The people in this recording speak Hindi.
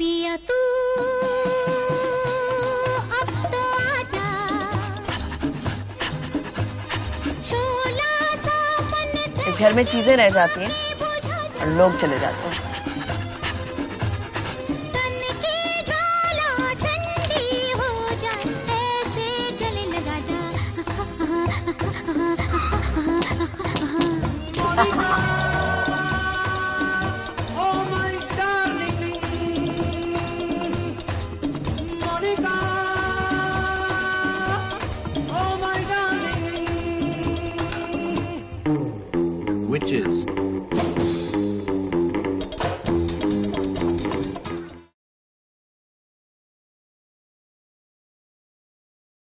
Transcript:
पिया तू। अब तो आजा। शोला सा मन इस घर में चीज़ें रह जाती हैं और लोग चले जाते हैं। तन की ज्वाला Oh my. Witches.